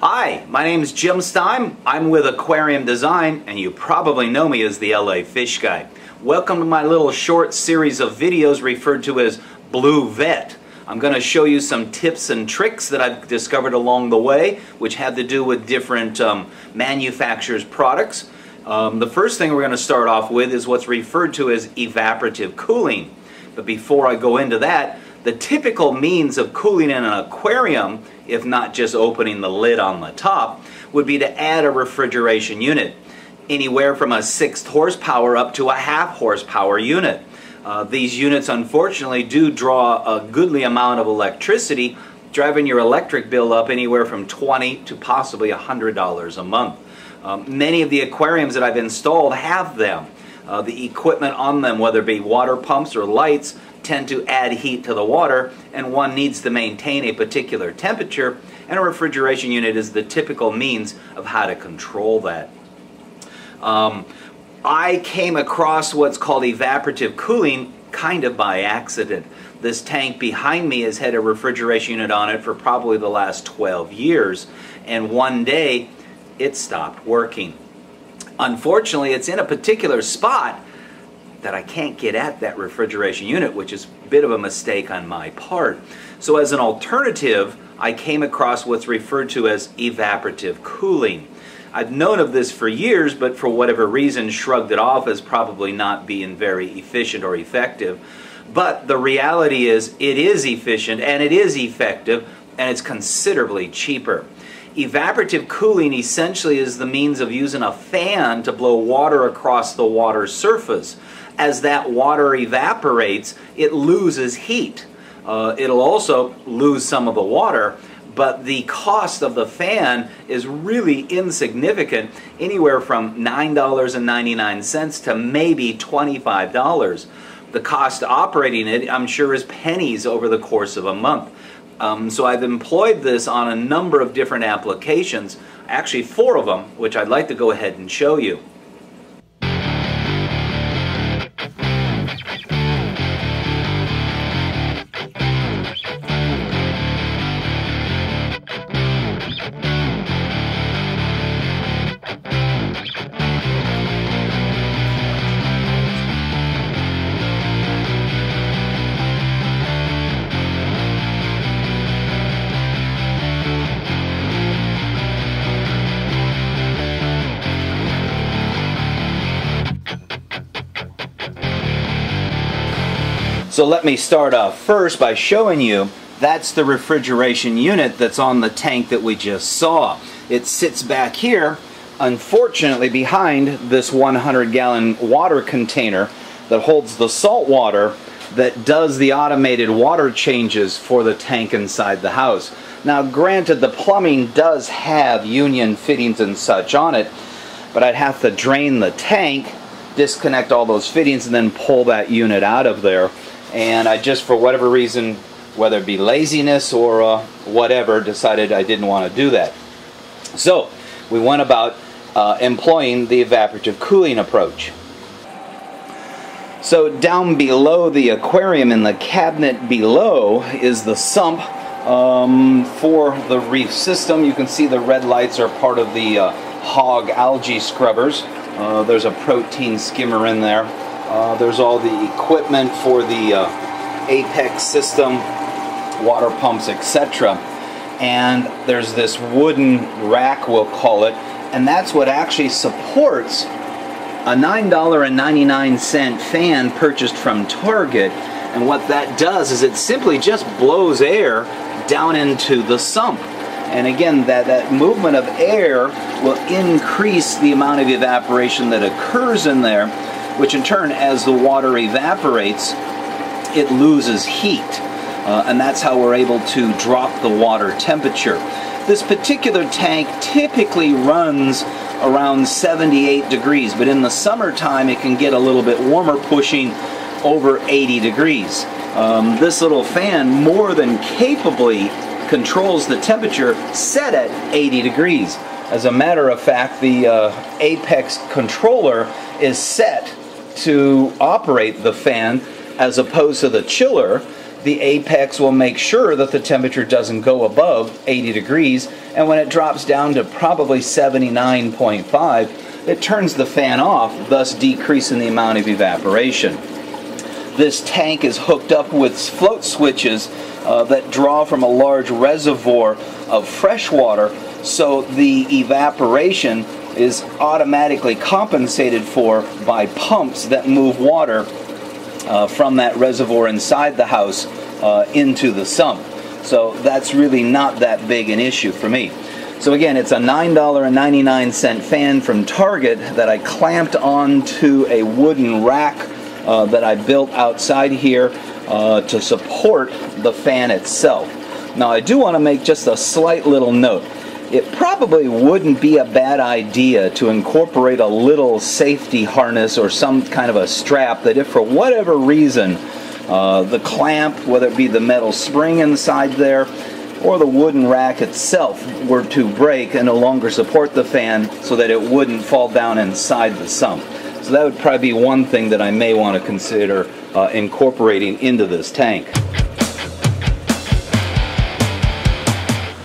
Hi, my name is Jim Stime. I'm with Aquarium Design, and you probably know me as the LA Fish Guy. Welcome to my little short series of videos referred to as Blue Vet. I'm going to show you some tips and tricks that I've discovered along the way, which have to do with different um, manufacturers' products. Um, the first thing we're going to start off with is what's referred to as evaporative cooling. But before I go into that, the typical means of cooling in an aquarium, if not just opening the lid on the top, would be to add a refrigeration unit, anywhere from a sixth horsepower up to a half horsepower unit. Uh, these units unfortunately do draw a goodly amount of electricity, driving your electric bill up anywhere from 20 to possibly $100 a month. Um, many of the aquariums that I've installed have them. Uh, the equipment on them, whether it be water pumps or lights, tend to add heat to the water and one needs to maintain a particular temperature and a refrigeration unit is the typical means of how to control that. Um, I came across what's called evaporative cooling kind of by accident. This tank behind me has had a refrigeration unit on it for probably the last 12 years and one day it stopped working. Unfortunately, it's in a particular spot that I can't get at that refrigeration unit, which is a bit of a mistake on my part. So as an alternative, I came across what's referred to as evaporative cooling. I've known of this for years, but for whatever reason shrugged it off as probably not being very efficient or effective. But the reality is it is efficient and it is effective and it's considerably cheaper. Evaporative cooling essentially is the means of using a fan to blow water across the water surface as that water evaporates, it loses heat. Uh, it'll also lose some of the water, but the cost of the fan is really insignificant, anywhere from $9.99 to maybe $25. The cost operating it, I'm sure, is pennies over the course of a month. Um, so I've employed this on a number of different applications, actually four of them, which I'd like to go ahead and show you. So let me start off first by showing you that's the refrigeration unit that's on the tank that we just saw. It sits back here, unfortunately behind this 100 gallon water container that holds the salt water that does the automated water changes for the tank inside the house. Now granted the plumbing does have union fittings and such on it, but I'd have to drain the tank, disconnect all those fittings and then pull that unit out of there and I just for whatever reason whether it be laziness or uh, whatever decided I didn't want to do that. So we went about uh, employing the evaporative cooling approach. So down below the aquarium in the cabinet below is the sump um, for the reef system. You can see the red lights are part of the uh, hog algae scrubbers. Uh, there's a protein skimmer in there uh, there's all the equipment for the uh, Apex system, water pumps, etc. And there's this wooden rack, we'll call it, and that's what actually supports a $9.99 fan purchased from Target. And what that does is it simply just blows air down into the sump. And again, that, that movement of air will increase the amount of evaporation that occurs in there which in turn, as the water evaporates, it loses heat. Uh, and that's how we're able to drop the water temperature. This particular tank typically runs around 78 degrees, but in the summertime it can get a little bit warmer, pushing over 80 degrees. Um, this little fan more than capably controls the temperature set at 80 degrees. As a matter of fact, the uh, Apex controller is set to operate the fan as opposed to the chiller the apex will make sure that the temperature doesn't go above 80 degrees, and when it drops down to probably 79.5, it turns the fan off, thus decreasing the amount of evaporation. This tank is hooked up with float switches uh, that draw from a large reservoir of fresh water, so the evaporation is automatically compensated for by pumps that move water uh, from that reservoir inside the house uh, into the sump. So that's really not that big an issue for me. So again, it's a $9.99 fan from Target that I clamped onto a wooden rack uh, that I built outside here uh, to support the fan itself. Now I do want to make just a slight little note it probably wouldn't be a bad idea to incorporate a little safety harness or some kind of a strap that if for whatever reason uh, the clamp, whether it be the metal spring inside there or the wooden rack itself were to break and no longer support the fan so that it wouldn't fall down inside the sump. So that would probably be one thing that I may want to consider uh, incorporating into this tank.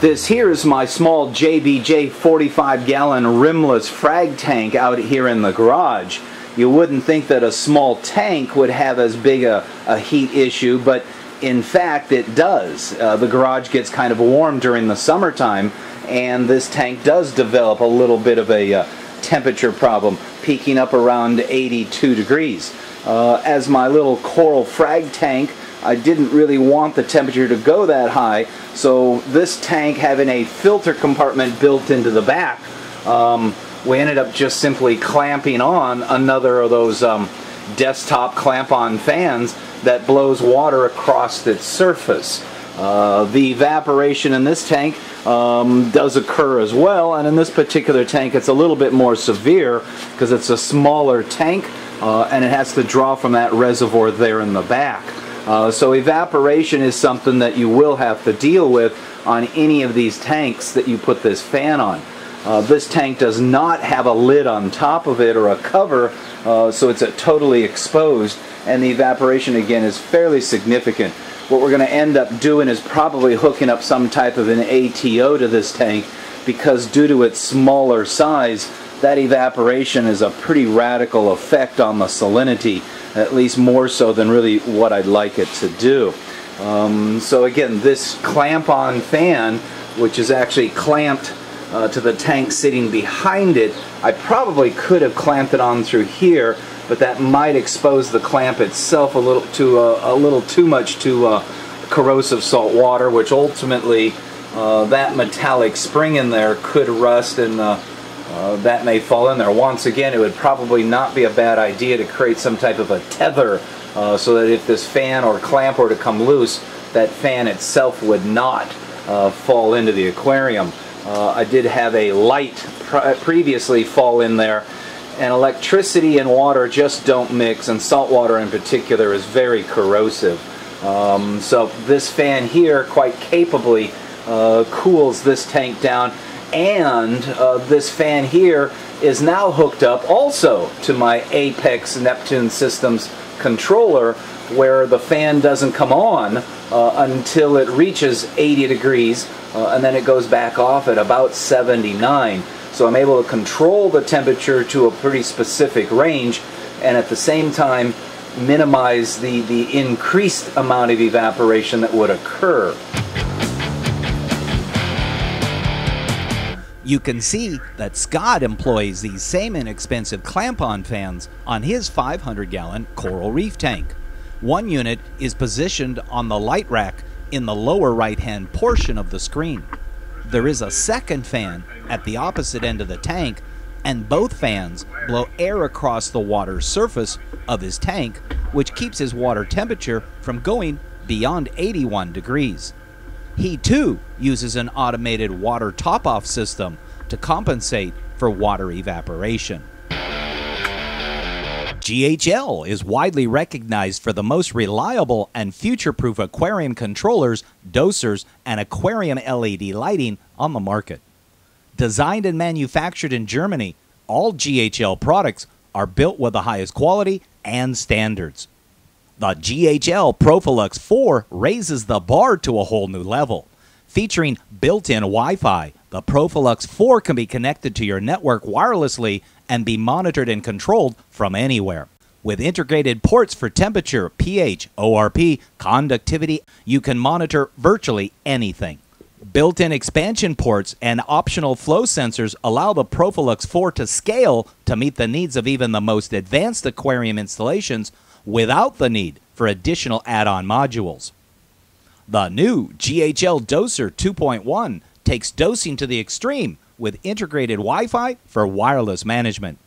This here is my small JBJ 45 gallon rimless frag tank out here in the garage. You wouldn't think that a small tank would have as big a, a heat issue, but in fact it does. Uh, the garage gets kind of warm during the summertime, and this tank does develop a little bit of a uh, temperature problem, peaking up around 82 degrees. Uh, as my little coral frag tank I didn't really want the temperature to go that high, so this tank having a filter compartment built into the back, um, we ended up just simply clamping on another of those um, desktop clamp-on fans that blows water across its surface. Uh, the evaporation in this tank um, does occur as well, and in this particular tank it's a little bit more severe because it's a smaller tank uh, and it has to draw from that reservoir there in the back. Uh, so evaporation is something that you will have to deal with on any of these tanks that you put this fan on. Uh, this tank does not have a lid on top of it or a cover, uh, so it's a totally exposed, and the evaporation again is fairly significant. What we're going to end up doing is probably hooking up some type of an ATO to this tank because due to its smaller size, that evaporation is a pretty radical effect on the salinity at least more so than really what I'd like it to do. Um, so again, this clamp-on fan, which is actually clamped uh, to the tank sitting behind it, I probably could have clamped it on through here, but that might expose the clamp itself a little to uh, a little too much to uh, corrosive salt water, which ultimately uh, that metallic spring in there could rust and uh, that may fall in there. Once again, it would probably not be a bad idea to create some type of a tether uh, so that if this fan or clamp were to come loose, that fan itself would not uh, fall into the aquarium. Uh, I did have a light previously fall in there and electricity and water just don't mix and salt water in particular is very corrosive. Um, so this fan here quite capably uh, cools this tank down and uh, this fan here is now hooked up also to my Apex Neptune Systems controller where the fan doesn't come on uh, until it reaches 80 degrees uh, and then it goes back off at about 79. So I'm able to control the temperature to a pretty specific range and at the same time minimize the, the increased amount of evaporation that would occur. You can see that Scott employs these same inexpensive clamp-on fans on his 500 gallon coral reef tank. One unit is positioned on the light rack in the lower right hand portion of the screen. There is a second fan at the opposite end of the tank, and both fans blow air across the water surface of his tank, which keeps his water temperature from going beyond 81 degrees. He too uses an automated water top off system to compensate for water evaporation. GHL is widely recognized for the most reliable and future proof aquarium controllers, dosers, and aquarium LED lighting on the market. Designed and manufactured in Germany, all GHL products are built with the highest quality and standards. The GHL Profilux 4 raises the bar to a whole new level. Featuring built in Wi Fi, the Profilux 4 can be connected to your network wirelessly and be monitored and controlled from anywhere. With integrated ports for temperature, pH, ORP, conductivity, you can monitor virtually anything. Built in expansion ports and optional flow sensors allow the Profilux 4 to scale to meet the needs of even the most advanced aquarium installations without the need for additional add on modules. The new GHL Doser 2.1 takes dosing to the extreme with integrated Wi Fi for wireless management.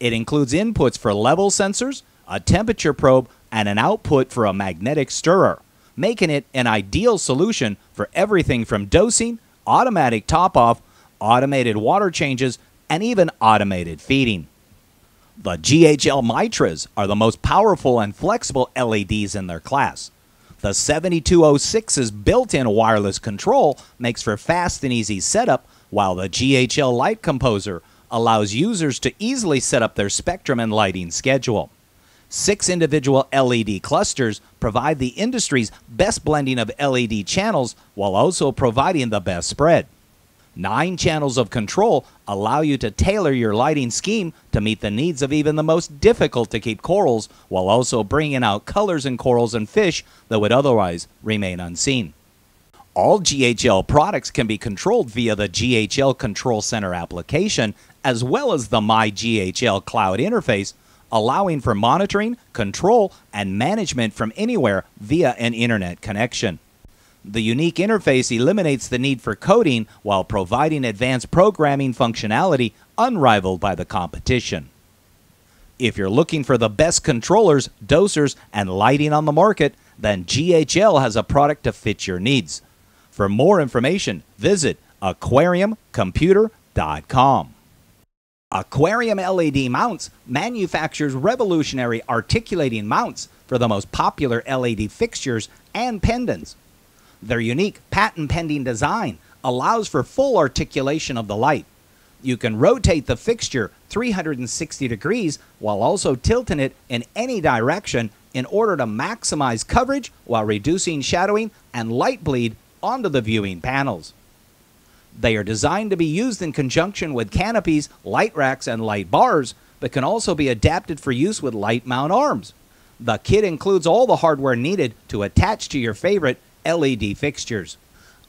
It includes inputs for level sensors, a temperature probe, and an output for a magnetic stirrer, making it an ideal solution for everything from dosing, automatic top off, automated water changes, and even automated feeding. The GHL Mitras are the most powerful and flexible LEDs in their class. The 7206's built in wireless control makes for fast and easy setup, while the GHL Light Composer allows users to easily set up their spectrum and lighting schedule. Six individual LED clusters provide the industry's best blending of LED channels while also providing the best spread. Nine channels of control allow you to tailor your lighting scheme to meet the needs of even the most difficult to keep corals while also bringing out colors in corals and fish that would otherwise remain unseen. All GHL products can be controlled via the GHL Control Center application as well as the MyGHL cloud interface, allowing for monitoring, control, and management from anywhere via an internet connection. The unique interface eliminates the need for coding while providing advanced programming functionality unrivaled by the competition. If you're looking for the best controllers, dosers, and lighting on the market, then GHL has a product to fit your needs. For more information, visit aquariumcomputer.com. Aquarium LED Mounts manufactures revolutionary articulating mounts for the most popular LED fixtures and pendants. Their unique patent pending design allows for full articulation of the light. You can rotate the fixture 360 degrees while also tilting it in any direction in order to maximize coverage while reducing shadowing and light bleed onto the viewing panels. They are designed to be used in conjunction with canopies, light racks, and light bars, but can also be adapted for use with light mount arms. The kit includes all the hardware needed to attach to your favorite LED fixtures.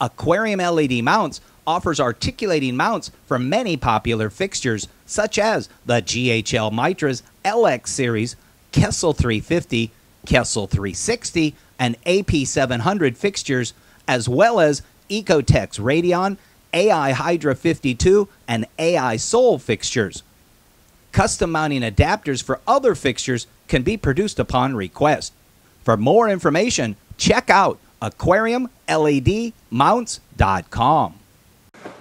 Aquarium LED Mounts offers articulating mounts for many popular fixtures, such as the GHL Mitras LX series, Kessil 350, Kessil 360, and AP700 fixtures, as well as EcoTech Radion, AI Hydra 52, and AI Sol fixtures. Custom mounting adapters for other fixtures can be produced upon request. For more information, check out aquariumledmounts.com.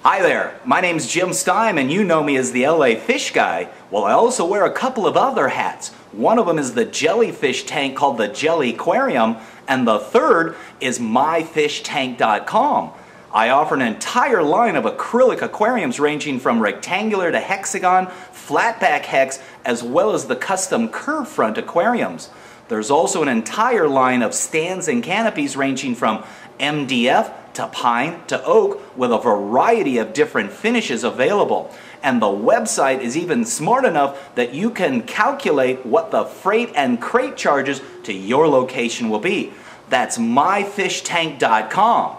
Hi there, my name's Jim Stime and you know me as the LA Fish Guy. Well, I also wear a couple of other hats. One of them is the jellyfish tank called the Jelly Aquarium, and the third is myfishtank.com. I offer an entire line of acrylic aquariums ranging from rectangular to hexagon, flatback hex, as well as the custom curve front aquariums. There's also an entire line of stands and canopies ranging from MDF to pine to oak with a variety of different finishes available. And the website is even smart enough that you can calculate what the freight and crate charges to your location will be. That's myfishtank.com.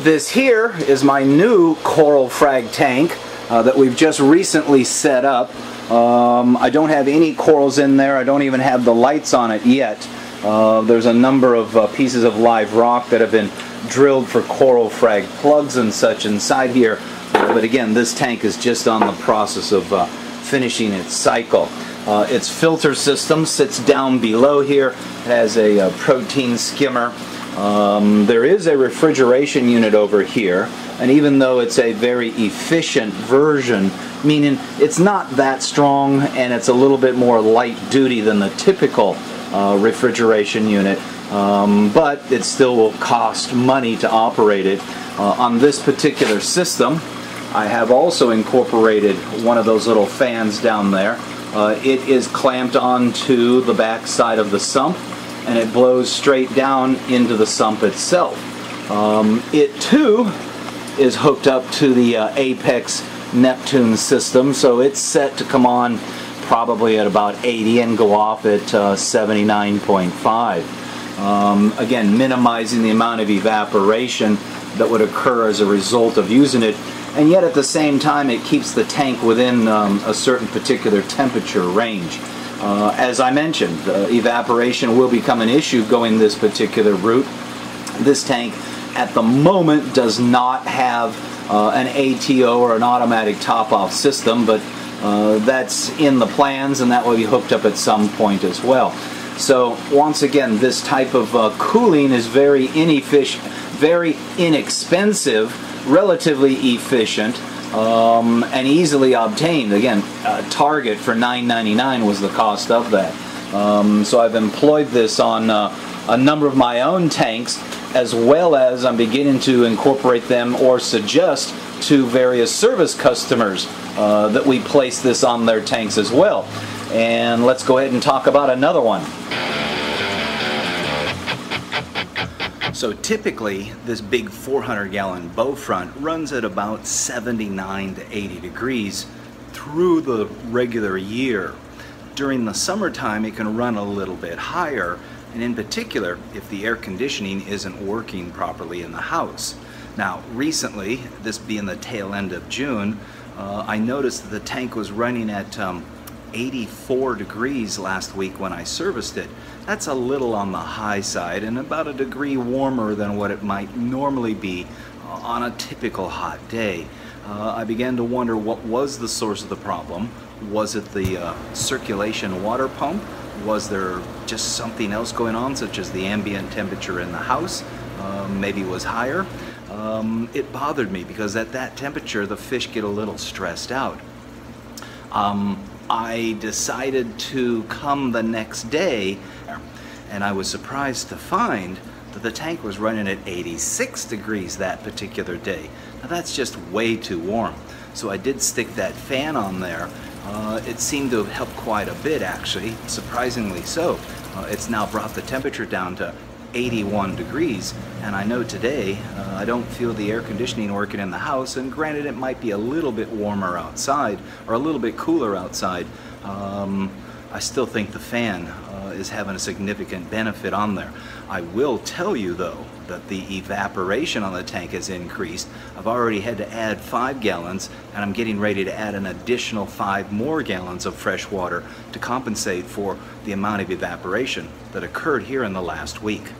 This here is my new Coral Frag tank uh, that we've just recently set up. Um, I don't have any corals in there. I don't even have the lights on it yet. Uh, there's a number of uh, pieces of live rock that have been drilled for coral frag plugs and such inside here. Uh, but again, this tank is just on the process of uh, finishing its cycle. Uh, its filter system sits down below here. It has a, a protein skimmer. Um, there is a refrigeration unit over here, and even though it's a very efficient version, meaning it's not that strong and it's a little bit more light duty than the typical uh, refrigeration unit, um, but it still will cost money to operate it. Uh, on this particular system, I have also incorporated one of those little fans down there Uh, it is clamped onto the back side of the sump and it blows straight down into the sump itself. Um, it too is hooked up to the uh, Apex Neptune system, so it's set to come on probably at about 80 and go off at uh, 79.5. Um, again, minimizing the amount of evaporation that would occur as a result of using it, and yet at the same time it keeps the tank within um, a certain particular temperature range. Uh, as I mentioned, uh, evaporation will become an issue going this particular route. This tank at the moment does not have uh, an ATO or an automatic top-off system, but uh, that's in the plans and that will be hooked up at some point as well. So once again, this type of uh, cooling is very inefficient, very inexpensive, relatively efficient, um, and easily obtained. Again, uh, Target for $9.99 was the cost of that. Um, so I've employed this on uh, a number of my own tanks as well as I'm beginning to incorporate them or suggest to various service customers uh, that we place this on their tanks as well. And let's go ahead and talk about another one. So typically, this big 400 gallon bow front runs at about 79 to 80 degrees through the regular year. During the summertime, it can run a little bit higher, and in particular, if the air conditioning isn't working properly in the house. Now, recently, this being the tail end of June, uh, I noticed that the tank was running at um, 84 degrees last week when I serviced it. That's a little on the high side and about a degree warmer than what it might normally be uh, on a typical hot day. Uh, I began to wonder what was the source of the problem. Was it the uh, circulation water pump? Was there just something else going on, such as the ambient temperature in the house? Uh, maybe was higher. Um, it bothered me because at that temperature the fish get a little stressed out. Um, I decided to come the next day and I was surprised to find that the tank was running at 86 degrees that particular day. Now that's just way too warm. So I did stick that fan on there. Uh, it seemed to have helped quite a bit actually, surprisingly so. Uh, it's now brought the temperature down to 81 degrees and I know today uh, I don't feel the air conditioning working in the house and granted it might be a little bit warmer outside or a little bit cooler outside um, I still think the fan uh, is having a significant benefit on there. I will tell you though that the evaporation on the tank has increased. I've already had to add five gallons and I'm getting ready to add an additional five more gallons of fresh water to compensate for the amount of evaporation that occurred here in the last week.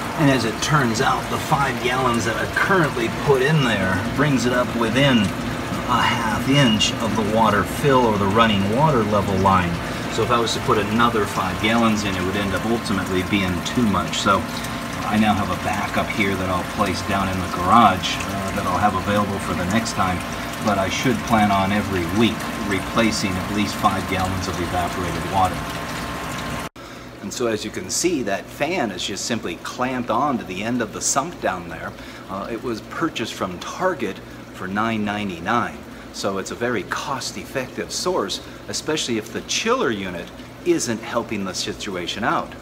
And as it turns out, the five gallons that I currently put in there brings it up within a half inch of the water fill or the running water level line. So if I was to put another five gallons in, it would end up ultimately being too much. So I now have a backup here that I'll place down in the garage uh, that I'll have available for the next time. But I should plan on every week replacing at least five gallons of evaporated water. And so as you can see, that fan is just simply clamped on to the end of the sump down there. Uh, it was purchased from Target for $9.99. So it's a very cost-effective source, especially if the chiller unit isn't helping the situation out.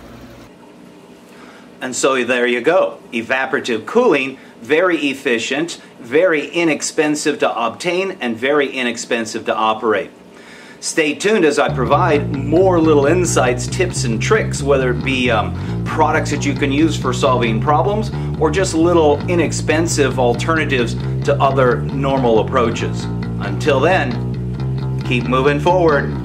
And so there you go. Evaporative cooling, very efficient, very inexpensive to obtain, and very inexpensive to operate. Stay tuned as I provide more little insights, tips, and tricks, whether it be um, products that you can use for solving problems or just little inexpensive alternatives to other normal approaches. Until then, keep moving forward.